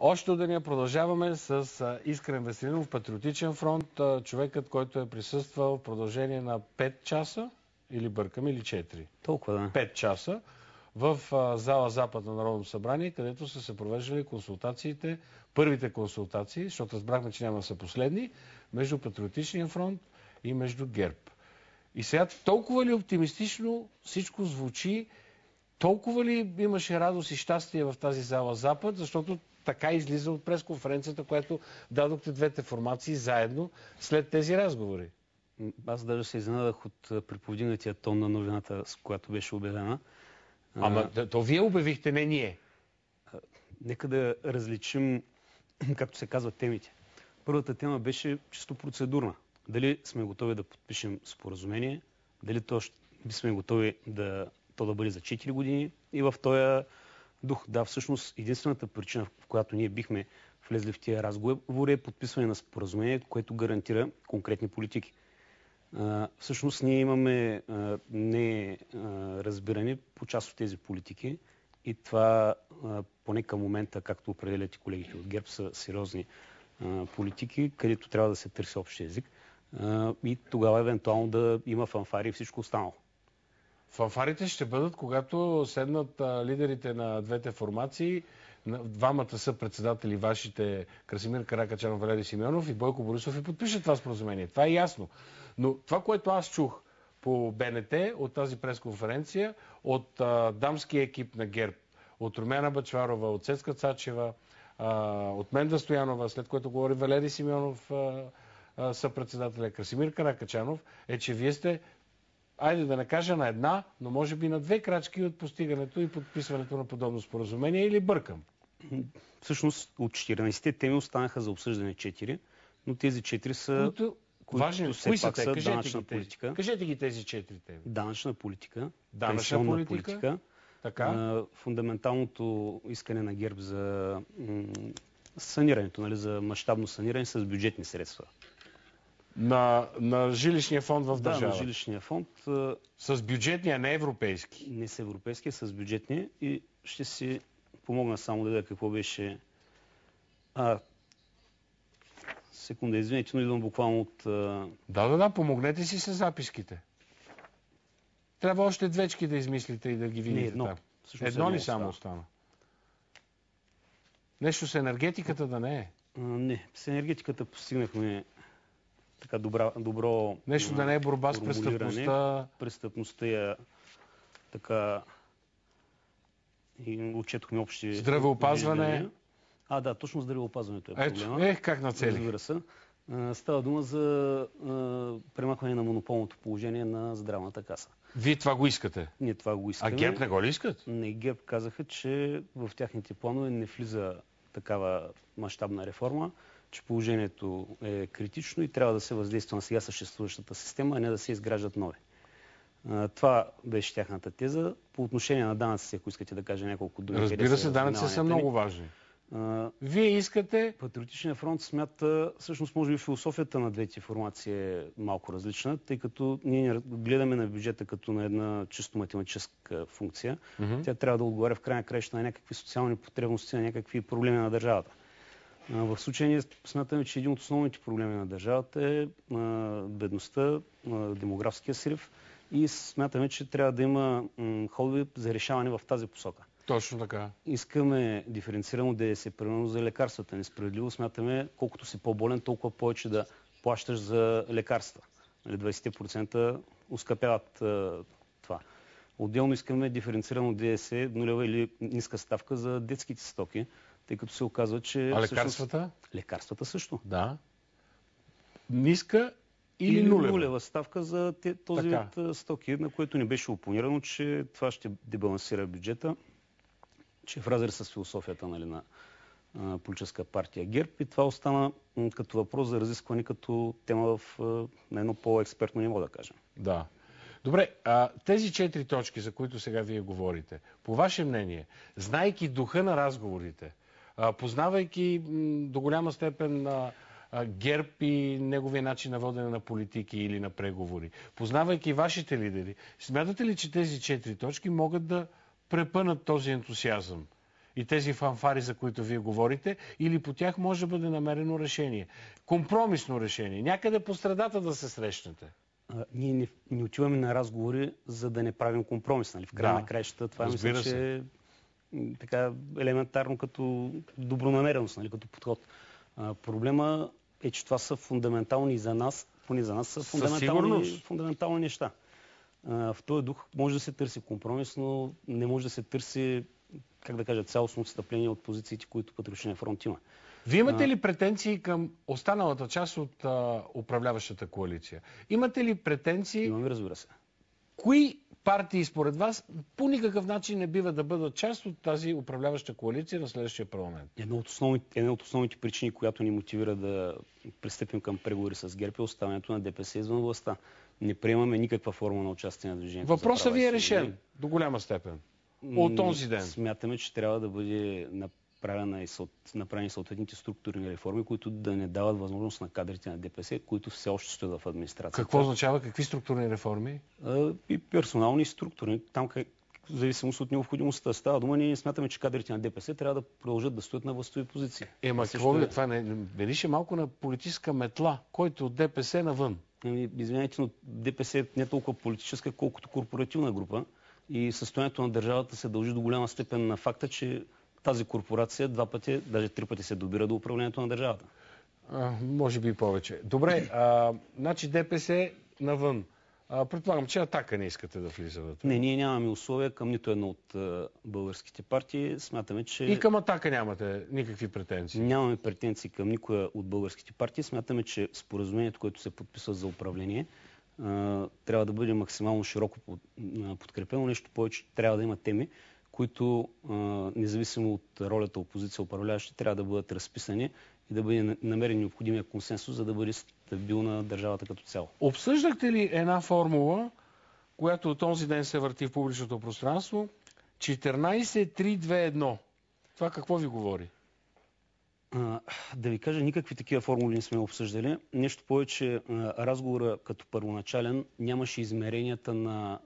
Още от деня продължаваме с Искрен Веселинов, Патриотичен фронт, човекът, който е присъствал в продължение на 5 часа, или бъркам, или 4. Толкова, да. 5 часа в зала Запад на Народно събрание, където са се провеждали консултациите, първите консултации, защото разбрахме, че няма да са последни, между Патриотичния фронт и между ГЕРБ. И сега толкова ли оптимистично всичко звучи, толкова ли имаше радост и щастие в тази зала Запад, защото така излиза от пресконференцията, която дадохте двете формации заедно след тези разговори. Аз даже се изненадах от приповдигнатия тон на новината, с която беше обявена. Ама а, то вие обявихте, не ние. Нека да различим, както се казва, темите. Първата тема беше чисто процедурна. Дали сме готови да подпишем споразумение, дали то сме готови да, то да бъде за 4 години и в този дух. Да, всъщност единствената причина, в която ние бихме влезли в тия разговори е подписване на споразумение, което гарантира конкретни политики. А, всъщност ние имаме а, не а, разбиране по част от тези политики и това а, поне към момента, както определят и колегите от ГЕРБ, са сериозни а, политики, където трябва да се търси общия език а, и тогава евентуално да има фанфари и всичко останало. Фанфарите ще бъдат, когато седнат а, лидерите на двете формации, двамата са председатели вашите Красимир Каракачанов, Валери Симеонов и Бойко Борисов и подпишат това споразумение. Това е ясно. Но това, което аз чух по БНТ от тази пресконференция, от а, дамския екип на ГЕРБ, от Румяна Бачварова, от Цецка Цачева, а, от Менда Стоянова, след което говори Валери Симеонов, съпредседателя Красимир Каракачанов, е, че вие сте айде да не кажа на една, но може би на две крачки от постигането и подписването на подобно споразумение или бъркам? Всъщност от 14-те теми останаха за обсъждане 4, но тези 4 са... Които, които важни, все кои са те? Кажете данъчна ги политика. Кажете ги тези 4 теми. Данъчна политика, данъчна политика, политика така. фундаменталното искане на ГЕРБ за санирането, нали, за мащабно саниране с бюджетни средства. На, на жилищния фонд в държава. Да, на жилищния фонд. С бюджетния, не европейски. Не с европейски, с бюджетния. И ще си помогна само да видя какво беше... А, секунда, извинете, но идвам буквално от... Да, да, да, помогнете си с записките. Трябва още двечки да измислите и да ги видите не, едно. там. едно ли само остана? Нещо с енергетиката да не е? А, не, с енергетиката постигнахме така добра, добро... Нещо да не е борба с престъпността. Престъпността е така... И отчетохме общи... Здравеопазване. Виждания. А, да, точно здравеопазването е проблема. Ето, ех, как на цели. Става дума за премахване на монополното положение на здравната каса. Вие това го искате? Ние това го искаме. А ГЕРБ не го ли искат? Не, ГЕРБ казаха, че в тяхните планове не влиза такава мащабна реформа че положението е критично и трябва да се въздейства на сега съществуващата система, а не да се изграждат нови. Това беше тяхната теза. По отношение на данъците, ако искате да кажа няколко думи. Разбира се, данъци са много важни. А, Вие искате... Патриотичният фронт смята, всъщност може би философията на двете формации е малко различна, тъй като ние гледаме на бюджета като на една чисто математическа функция. Mm-hmm. Тя трябва да отговаря в крайна краща на някакви социални потребности, на някакви проблеми на държавата. В случая ние смятаме, че един от основните проблеми на държавата е бедността, демографския срив и смятаме, че трябва да има ходове за решаване в тази посока. Точно така. Искаме диференцирано ДДС, примерно за лекарствата. Несправедливо смятаме, колкото си по-болен, толкова повече да плащаш за лекарства. 20% нали, ускъпяват това. Отделно искаме диференцирано ДДС, нулева или ниска ставка за детските стоки, тъй като се оказва, че... А лекарствата? Всъщност, лекарствата също. Да. Ниска или, или нулева? нулева ставка за този вид стоки, на което не беше опонирано, че това ще дебалансира бюджета, че е в разрез с философията нали, на а, политическа партия ГЕРБ и това остана м, като въпрос за разискване като тема в, а, на едно по-експертно ниво, да кажем. Да. Добре, а, тези четири точки, за които сега вие говорите, по ваше мнение, знайки духа на разговорите, познавайки до голяма степен ГЕРБ и неговия начин на водене на политики или на преговори, познавайки вашите лидери, смятате ли, че тези четири точки могат да препънат този ентусиазъм? и тези фанфари, за които вие говорите, или по тях може да бъде намерено решение. Компромисно решение. Някъде по средата да се срещнете. А, ние не, не отиваме на разговори, за да не правим компромис. Нали? В края Да. на краищата това Разбира мисля, че е така елементарно като добронамереност, нали? като подход. А, проблема е, че това са фундаментални за нас, поне за нас са фундаментални, фундаментални неща. В този дух може да се търси компромис, но не може да се търси, как да кажа, цялостно отстъпление от позициите, които Патриотичния фронт има. Вие имате ли претенции към останалата част от а, управляващата коалиция? Имате ли претенции? Имаме, разбира се. Кои партии според вас по никакъв начин не бива да бъдат част от тази управляваща коалиция на следващия парламент? Една от, основните, една от основните причини, която ни мотивира да пристъпим към преговори с ГЕРБ е оставането на ДПС извън властта. Не приемаме никаква форма на участие на движението. Въпросът ви е решен до голяма степен. От този ден. Смятаме, че трябва да бъде. Направени съответните структурни реформи, които да не дават възможност на кадрите на ДПС, които все още стоят в администрацията. Какво означава? Какви структурни реформи? И персонални и структурни. Там, как, в зависимост от необходимостта. Става дума, ние смятаме, че кадрите на ДПС трябва да продължат да стоят на властови позиции. Ема, какво е- е това? Не, лише малко на политическа метла, който от ДПС навън. Ами, Извинявайте, но ДПС е не толкова политическа, колкото корпоративна група. И състоянието на държавата се дължи до голяма степен на факта, че тази корпорация два пъти, даже три пъти се добира до управлението на държавата. А, може би повече. Добре, а, значи ДПС навън. А, предполагам, че атака не искате да влиза вътре. Не, ние нямаме условия към нито една от а, българските партии. Смятаме, че И към атака нямате никакви претенции. нямаме претенции към никоя от българските партии. Смятаме, че споразумението, което се подписва за управление, а, трябва да бъде максимално широко подкрепено. Нещо повече, трябва да има теми, които, независимо от ролята опозиция управляващи, трябва да бъдат разписани и да бъде на- намерен необходимия консенсус, за да бъде стабилна държавата като цяло. Обсъждахте ли една формула, която от този ден се върти в публичното пространство? 14-3-2-1. Това какво ви говори? А, да ви кажа, никакви такива формули не сме обсъждали. Нещо повече, разговора като първоначален нямаше измеренията на,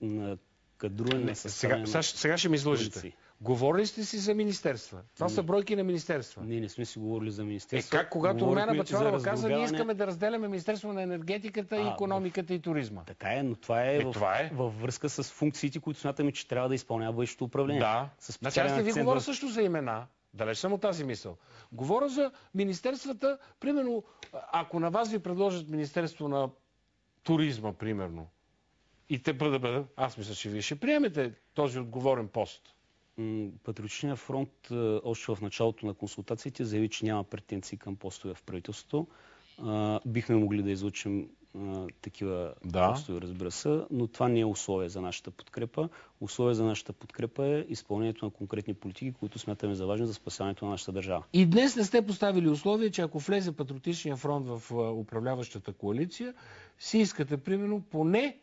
на кадруване на Сега, съставяне сега, на... сега ще ми коалиции. Говорили сте си за министерства. Това са бройки на министерства. Ние не сме си говорили за Е, министерство. как когато за Бачварова каза, ние искаме да разделяме Министерство на енергетиката, и А, економиката и туризма. Така е, но това е, Е, в, това е. във връзка с функциите, които смятаме, че трябва да изпълнява бъдещето управление. Да. С Значи аз не ви говоря също за имена. Далеч съм от тази мисъл. Говоря за министерствата, примерно, ако на вас ви предложат Министерство на туризма, примерно, и те бъде, бъде, аз мисля, че вие ще приемете този отговорен пост. М, Патриотичния фронт е, още в началото на консултациите заяви, че няма претенции към постове в правителството. Бихме могли да излучим такива Да. постове, разбира се, но това не е условие за нашата подкрепа. Условие за нашата подкрепа е изпълнението на конкретни политики, които смятаме за важни за спасяването на нашата държава. И днес не сте поставили условие, че ако влезе Патриотичния фронт в а, управляващата коалиция, си искате, примерно, поне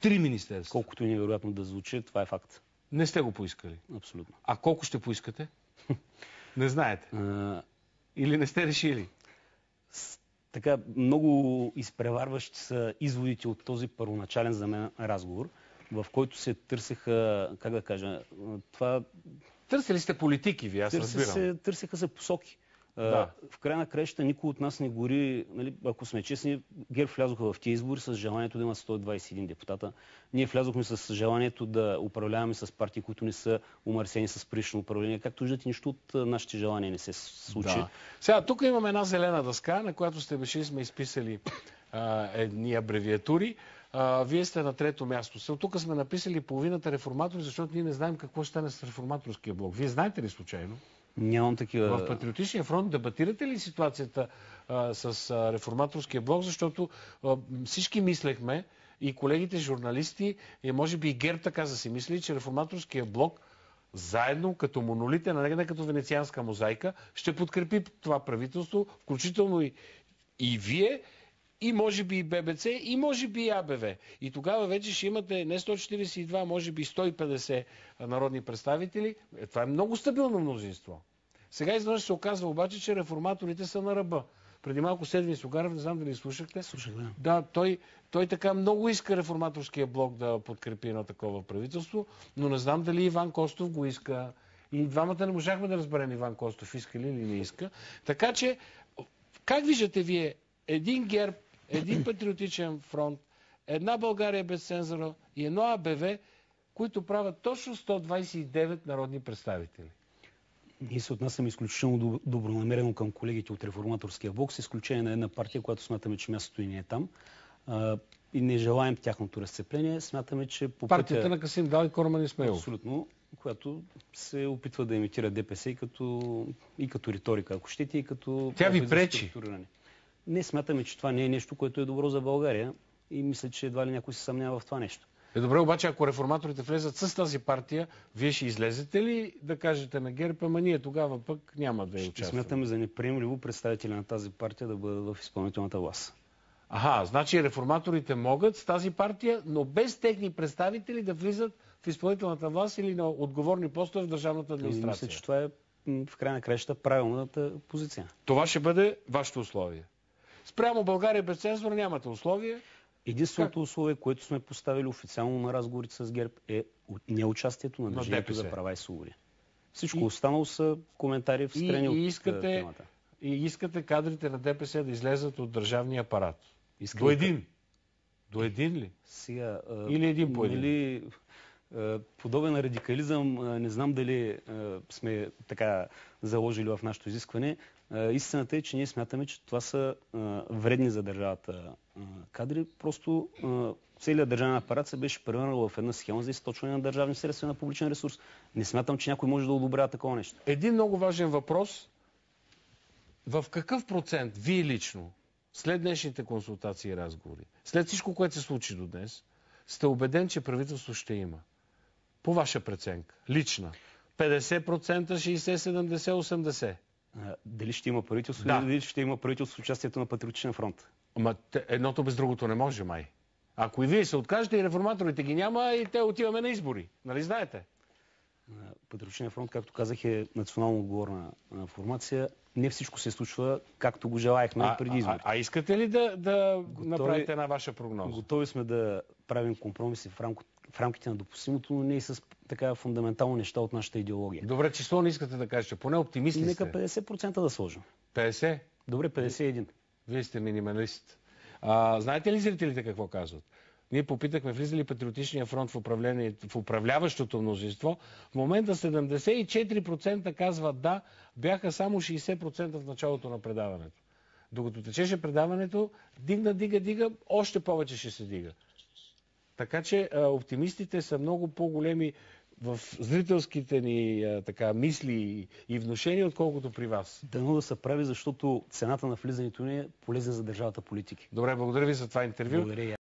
три министерства. Колкото и невероятно да звучи, това е факт. Не сте го поискали. Абсолютно. А колко ще поискате? не знаете. А, Или не сте решили? така много изпреварващи са изводите от този първоначален за мен разговор, в който се търсеха, как да кажа, това Търсили сте политики, ви, аз търси разбирам. се, търсиха се посоки. Да. В края на краища никой от нас не гори, нали, ако сме честни, ГЕРБ влязоха в тези избори с желанието да имат 121 депутата. Ние влязохме с желанието да управляваме с партии, които не са умърсени с предишно управление. Както виждате, нищо от нашите желания не се случи. Да. Сега, тук имаме една зелена дъска, на която сте беше сме изписали а, едни абревиатури. А, вие сте на трето място. Сега, тук сме написали половината реформатори, защото ние не знаем какво ще стане с реформаторския блок. Вие знаете ли случайно? Нямам такива... В Патриотичния фронт дебатирате ли ситуацията а, с реформаторския блок, защото а, всички мислехме, и колегите журналисти, и може би и ГЕРБ така са си мислили, че реформаторския блок заедно, като монолитен, а не като венецианска мозайка, ще подкрепи това правителство, включително и, и вие, и може би и ББЦ, и може би и АБВ. И тогава вече ще имате не 142, може би 150 народни представители. Е, това е много стабилно мнозинство. Сега изведнъж се оказва обаче, че реформаторите са на ръба. Преди малко Седвин Сугарев, не знам дали слушахте. Слушах, да. Да, той, той така много иска реформаторския блок да подкрепи едно такова правителство, но не знам дали Иван Костов го иска, И двамата не можахме да разберем Иван Костов иска ли или не иска. Така че, как виждате вие един герб, един патриотичен фронт, една България без цензура и едно АБВ, които правят точно 129 народни представители? Ние се отнасяме изключително добронамерено към колегите от реформаторския блок, с изключение на една партия, която смятаме, че мястото и не е там. и не желаем тяхното разцепление. Смятаме, че по Партията пътя... на Касим Дал и Корман Исмаилов. Абсолютно която се опитва да имитира ДПС и като, и като риторика, ако щете, и като... Тя ви пречи. Не смятаме, че това не е нещо, което е добро за България и мисля, че едва ли някой се съмнява в това нещо. Е добре, обаче ако реформаторите влезат с тази партия, вие ще излезете ли да кажете на ГЕРБ, ама ние тогава пък няма да я участваме? Смятаме за неприемливо представители на тази партия да бъдат в изпълнителната власт. Аха, значи реформаторите могат с тази партия, но без техни представители да влизат в изпълнителната власт или на отговорни постове в държавната администрация. Мисля, че това е в край на краища правилната позиция. Това ще бъде вашето условие. Спрямо България без цензура нямате условие. Единственото как? условие, което сме поставили официално на разговорите с ГЕРБ е неучастието на Движението за права и свободи. Всичко и... останало са коментари в страни от искате, темата. И искате кадрите на ДПС да излезат от държавния апарат. Искате До един. До един ли? Сега, Или един по един? Нали, подобен радикализъм, не знам дали сме така заложили в нашето изискване. Истината е, че ние смятаме, че това са вредни за държавата кадри. Просто целият държавен апарат се беше превърнал в една схема за източване на държавни средства на публичен ресурс. Не смятам, че някой може да одобрява такова нещо. Един много важен въпрос. В какъв процент вие лично, след днешните консултации и разговори, след всичко, което се случи до днес, сте убеден, че правителство ще има? По ваша преценка, лична. 50%, 60, 70, 80. А, дали ще има правителство да. дали ще има правителство с участието на Патриотичен фронт? Ама едното без другото не може, май. Ако и вие се откажете и реформаторите ги няма, и те отиваме на избори. Нали знаете? Патриотичен фронт, както казах, е национално отговорна формация. Не всичко се случва както го желаяхме а, преди избори. А, а искате ли да, да готови, направите една ваша прогноза? Готови сме да правим компромиси в, рамко, в рамките на допустимото, но не и с така фундаментално неща от нашата идеология. Добре, число не искате да кажете. Поне оптимисти Нека 50% да сложим. 50? Добре, 51. Вие сте минималист. А, знаете ли зрителите какво казват? Ние попитахме, влиза ли Патриотичния фронт в, в управляващото мнозинство. В момента 74% казват да, бяха само 60% в началото на предаването. Докато течеше предаването, дигна, дига, дига, още повече ще се дига. Така че а, оптимистите са много по-големи в зрителските ни а, така, мисли и вношения, отколкото при вас. Дано да се прави, защото цената на влизането ни е полезна за държавата политики. Добре, благодаря ви за това интервю. Благодаря.